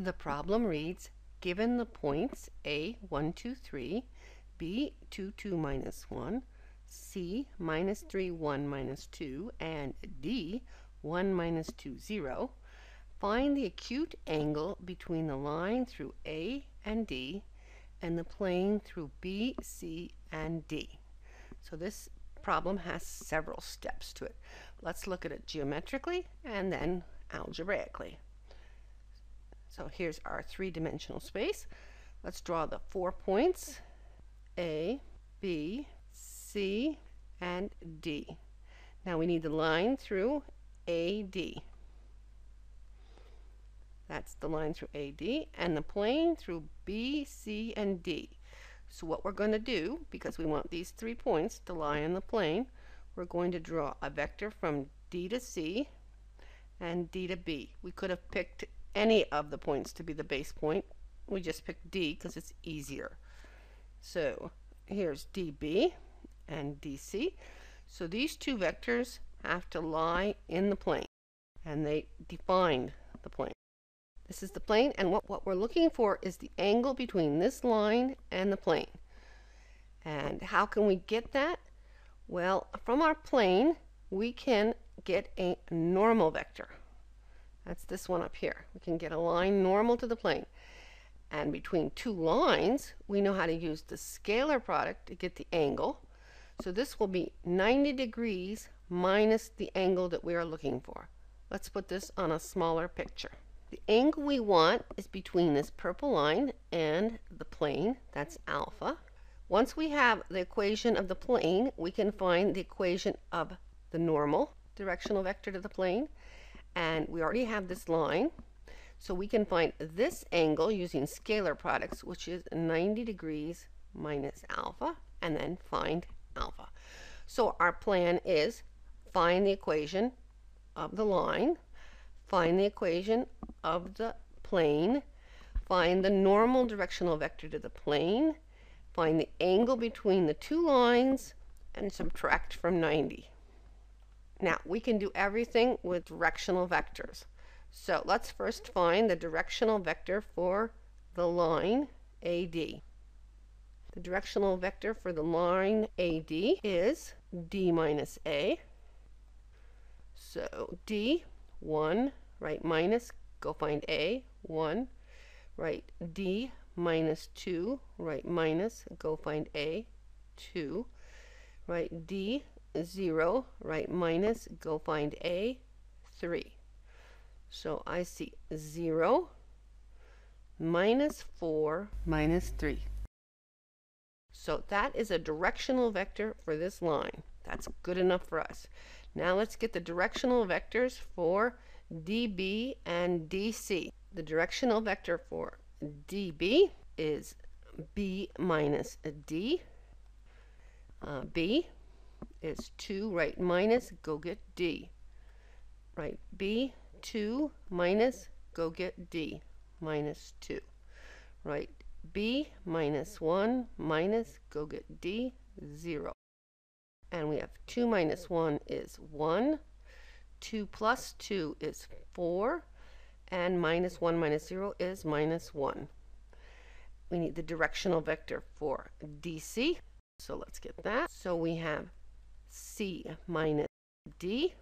The problem reads, given the points A, 1, 2, 3, B, 2, 2, minus 1, C, minus 3, 1, minus 2, and D, 1, minus 2, 0, find the acute angle between the line through A and D and the plane through B, C, and D. So this problem has several steps to it. Let's look at it geometrically and then algebraically. So here's our three-dimensional space. Let's draw the four points, A, B, C, and D. Now we need the line through AD. That's the line through AD, and the plane through B, C, and D. So what we're going to do, because we want these three points to lie on the plane, we're going to draw a vector from D to C and D to B. We could have picked any of the points to be the base point. We just picked D because it's easier. So here's DB and DC. So these two vectors have to lie in the plane and they define the plane. This is the plane and what, what we're looking for is the angle between this line and the plane. And how can we get that? Well, from our plane, we can get a normal vector. That's this one up here. We can get a line normal to the plane. And between two lines, we know how to use the scalar product to get the angle. So this will be 90 degrees minus the angle that we are looking for. Let's put this on a smaller picture. The angle we want is between this purple line and the plane. That's alpha. Once we have the equation of the plane, we can find the equation of the normal directional vector to the plane. And we already have this line. So we can find this angle using scalar products, which is 90 degrees minus alpha, and then find alpha. So our plan is find the equation of the line, find the equation of the plane, find the normal directional vector to the plane, find the angle between the two lines, and subtract from 90. Now, we can do everything with directional vectors. So let's first find the directional vector for the line AD. The directional vector for the line AD is D minus A. So D, 1, right minus, go find A, 1, right D minus 2, right minus, go find A, 2, right D 0, right minus, go find A, 3. So I see 0, minus 4, minus 3. So that is a directional vector for this line. That's good enough for us. Now let's get the directional vectors for DB and DC. The directional vector for DB is B minus D. Uh, B is 2, right minus, go get D. Right, B, 2 minus, go get D, minus 2. Right, B minus 1 minus, go get D, 0. And we have 2 minus 1 is 1. 2 plus 2 is 4. And minus 1 minus 0 is minus 1. We need the directional vector for DC. So let's get that. So we have C minus D.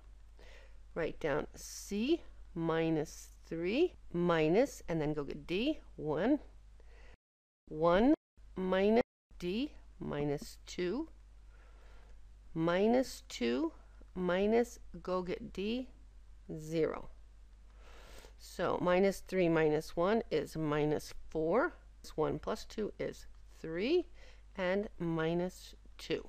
Write down C minus 3 minus, and then go get D, 1. 1 minus D minus 2 minus 2 minus go get D, 0. So minus 3 minus 1 is minus 4. 1 plus 2 is 3 and minus 2.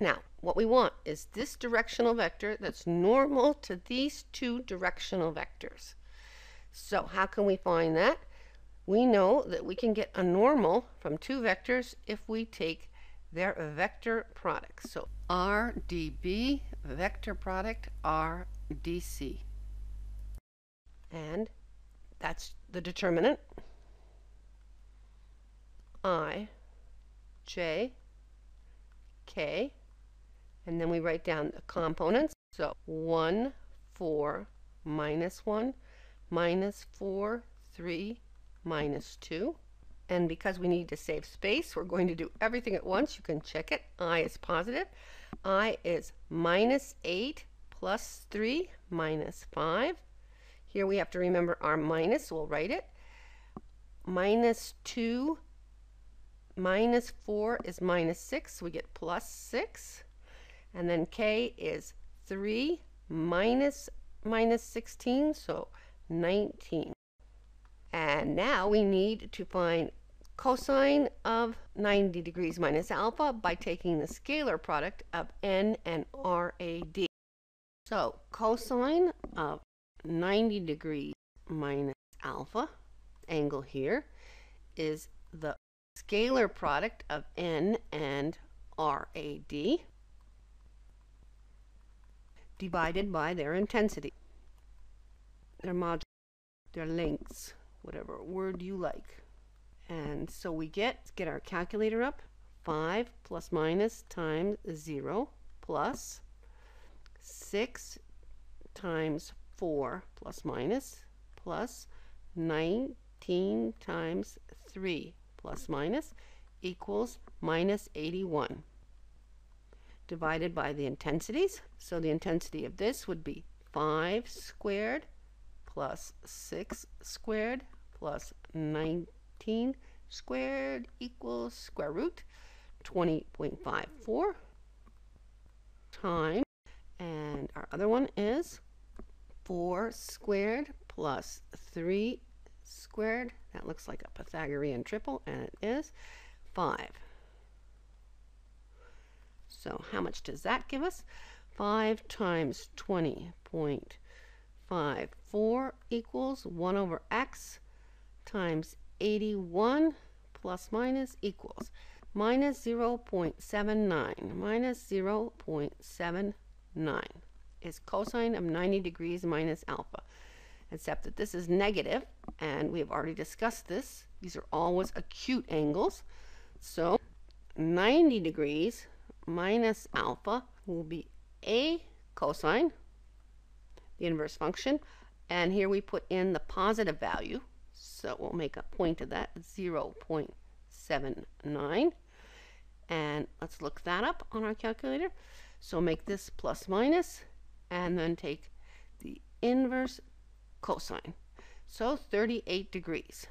Now, what we want is this directional vector that's normal to these two directional vectors. So how can we find that? We know that we can get a normal from two vectors if we take their vector product. So RDB vector product RDC. And that's the determinant. I, J, K, and then we write down the components. So 1, 4, minus 1, minus 4, 3, minus 2. And because we need to save space, we're going to do everything at once. You can check it. i is positive. i is minus 8 plus 3 minus 5. Here we have to remember our minus. We'll write it. Minus 2 minus 4 is minus 6. So we get plus 6. And then k is 3 minus minus 16. So 19. And now we need to find cosine of 90 degrees minus alpha by taking the scalar product of n and rad. So cosine of 90 degrees minus alpha, angle here, is the scalar product of n and rad divided by their intensity, their modulus, their lengths, whatever word you like. And so we get, get our calculator up, 5 plus minus times 0 plus 6 times 4 plus minus plus 19 times 3 plus minus equals minus 81 divided by the intensities. So the intensity of this would be 5 squared plus 6 squared plus 19 squared equals square root 20.54 times, and our other one is 4 squared plus 3 squared. That looks like a Pythagorean triple, and it is 5. So how much does that give us? 5 times 20.54 equals 1 over x times 81 plus minus equals minus 0.79. Minus 0.79 is cosine of 90 degrees minus alpha. Except that this is negative, and we have already discussed this. These are always acute angles. So 90 degrees minus alpha will be a cosine, the inverse function, and here we put in the positive value, so we'll make a point of that, 0.79, and let's look that up on our calculator. So make this plus minus, and then take the inverse cosine. So 38 degrees,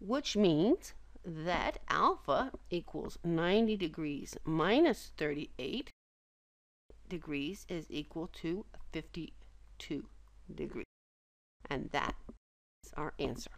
which means that alpha equals 90 degrees minus 38 degrees is equal to 52 degrees. And that is our answer.